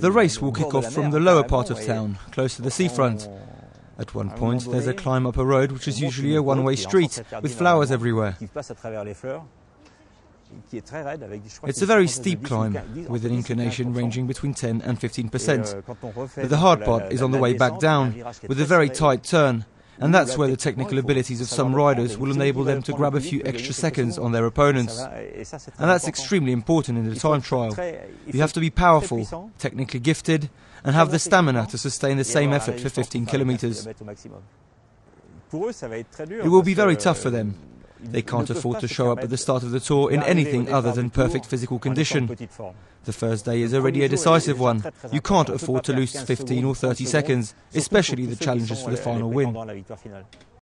The race will kick off from the lower part of town, close to the seafront. At one point, there's a climb up a road which is usually a one way street, with flowers everywhere. It's a very steep climb, with an inclination ranging between 10 and 15%. But the hard part is on the way back down, with a very tight turn, and that's where the technical abilities of some riders will enable them to grab a few extra seconds on their opponents. And that's extremely important in the time trial. You have to be powerful, technically gifted, and have the stamina to sustain the same effort for 15 kilometers. It will be very tough for them. They can't afford to show up at the start of the tour in anything other than perfect physical condition. The first day is already a decisive one. You can't afford to lose 15 or 30 seconds, especially the challenges for the final win.